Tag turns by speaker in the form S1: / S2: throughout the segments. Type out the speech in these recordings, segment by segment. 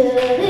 S1: under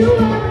S1: you worry